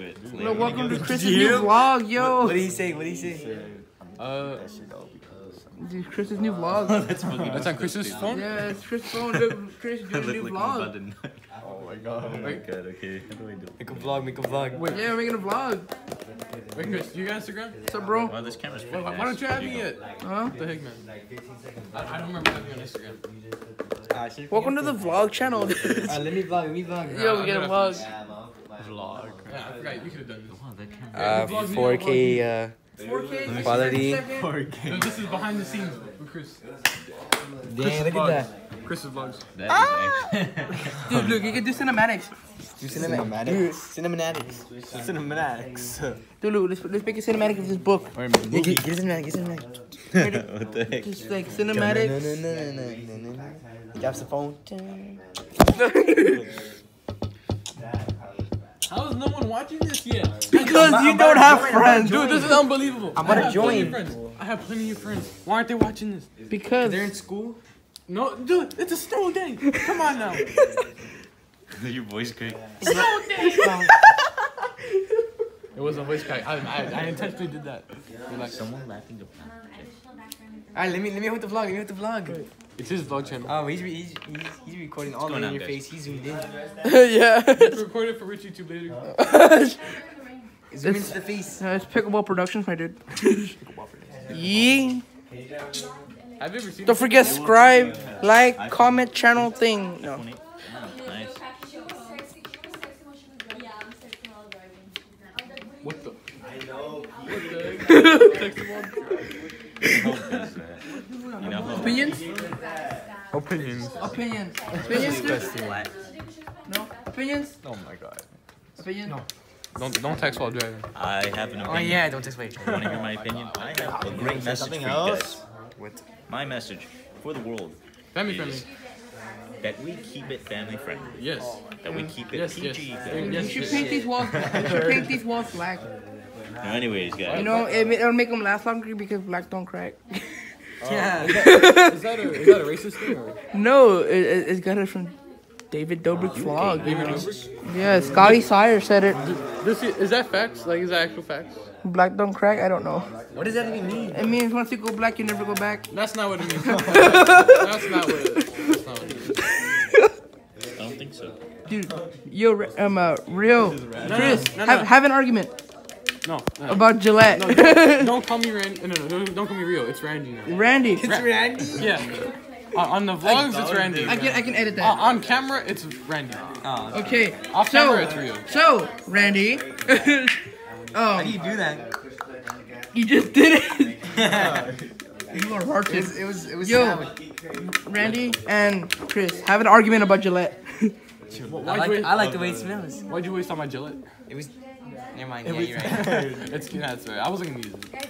to it. It's Well, welcome to Chris's new vlog, What yo. did he say? What did he say? Uh, This is Chris's new vlog. That's that's on Chris's phone. Yeah, it's Chris's phone. Chris doing a new like vlog. Oh my god. Oh my god, okay. How do I do it? Make a vlog. Make a vlog. wait, Yeah, we're making a vlog. wait, Chris, you got Instagram? What's up, bro? Wow, this camera's Why, pretty why nice. don't you have me yet? Huh? What the heck, man? I, I don't remember having you on Instagram. Welcome to the vlog channel. Uh, let me vlog. Let me vlog. Yo, we get a vlog. Vlog. Yeah, I forgot you could have done this. Wow, that camera. Uh, 4K. Uh, 4K, Quality. 60 seconds. No, this is behind the scenes with Chris. damn, look at that. Chris's vlogs. That is actually. Dude, look, you can do cinematics. Do cinematics. Cinematics. Cinematics. Dude, look, let's, let's make a cinematic of this book. Yeah, get, get a cinematic. Get a cinematic. what the heck? Just like No, cinematics. no, no, no, no, no, no. He drops the phone. How is no one watching this yet? Because you don't have friends. Dude, this is unbelievable. I'm about I to have plenty of join. friends. I have plenty of friends. Why aren't they watching this? Because They're in school. No, dude, it's a snow day. Come on now. Your voice cracked. It was a voice crack. I, I, I intentionally did that. You're like, Someone laughing the Alright, let me let me hold the vlog. Let me hold the vlog. It's his vlog channel. Oh, he's he's he's, he's recording all going in on, your guys? face. He's zoomed in. yeah. It's recorded for Rich YouTube later. Zoom into the face. Uh, it's Pickleball Productions, my dude. Yee. Have you ever seen? Don't forget subscribe, like, comment, channel thing. No. What the? You know, how- Opinions? Opinions. Opinions. Opinions? No. Opinions? Oh my god. Opinions? No. Don't don't text while driving. I have an oh, opinion. Oh yeah, don't text while driving. want to hear my opinion? I have a great message for you guys. What? My message for the world Family friendly. that we keep it family friendly. Yes. That we keep it Yes, yes. PG. Yes, family. You should yes. paint these walls. You should paint these walls black. Now, anyways, guys. You know, it, it'll make them last longer because black don't crack. Yeah. Is that a is that a racist thing or? No, it, it, it's got it from David Dobrik's vlog. David Dobrik? Yeah, Scotty Sire said it. This is, is that facts? Like is that actual facts? Black don't crack. I don't know. What does that even mean? It means once you go black, you never go back. That's not what it means. That's not what it. That's not what it means. I don't think so. Dude, yo, Re- um, uh, Rio, Chris, no, no. have, have an argument No. no. about Gillette. don't call me Randy. No, no, no, don't call me Rio. It's Randy now. Randy, It's Randy. Yeah. On, on the vlogs, it's Randy. I can I can edit On, that. Uh, on camera, it's Randy. Oh, Okay, Off so camera, it's Rio. so Randy, oh. how do you do that? you just did it. you are It hearted. was it was, it was Yo. savage. Randy and Chris have an argument about Gillette. Why'd, I like waste, I like oh, the way it smells. why'd you waste all my Gillette? It was. Never mind. Yeah, you're right. It's yeah, that's right. I wasn't gonna use it.